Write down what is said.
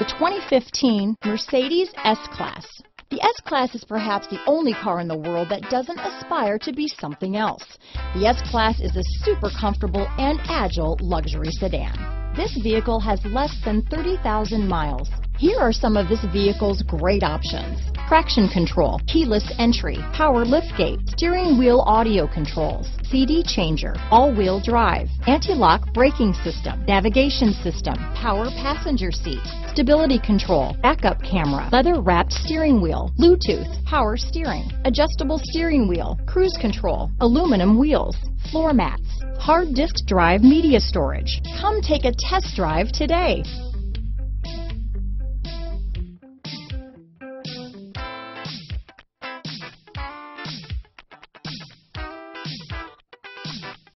The 2015 Mercedes S-Class. The S-Class is perhaps the only car in the world that doesn't aspire to be something else. The S-Class is a super comfortable and agile luxury sedan. This vehicle has less than 30,000 miles. Here are some of this vehicle's great options. Traction control, keyless entry, power liftgate, steering wheel audio controls, CD changer, all-wheel drive, anti-lock braking system, navigation system, power passenger seat, stability control, backup camera, leather wrapped steering wheel, Bluetooth, power steering, adjustable steering wheel, cruise control, aluminum wheels, floor mats, hard disk drive media storage. Come take a test drive today.